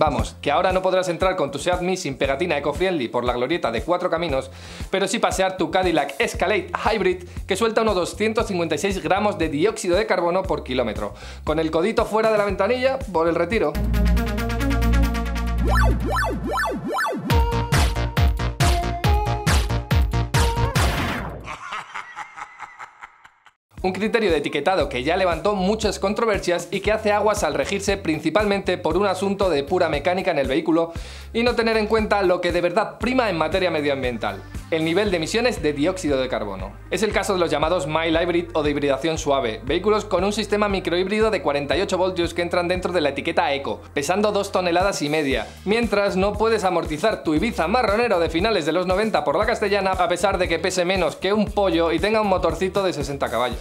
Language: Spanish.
Vamos, que ahora no podrás entrar con tu Seat Mii sin pegatina eco-friendly por la glorieta de cuatro caminos, pero sí pasear tu Cadillac Escalade Hybrid que suelta unos 256 gramos de dióxido de carbono por kilómetro, con el codito fuera de la ventanilla por el retiro. Un criterio de etiquetado que ya levantó muchas controversias y que hace aguas al regirse principalmente por un asunto de pura mecánica en el vehículo y no tener en cuenta lo que de verdad prima en materia medioambiental, el nivel de emisiones de dióxido de carbono. Es el caso de los llamados mild hybrid o de hibridación suave, vehículos con un sistema microhíbrido de 48 voltios que entran dentro de la etiqueta eco, pesando 2 toneladas y media, mientras no puedes amortizar tu Ibiza marronero de finales de los 90 por la castellana a pesar de que pese menos que un pollo y tenga un motorcito de 60 caballos.